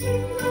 Thank you.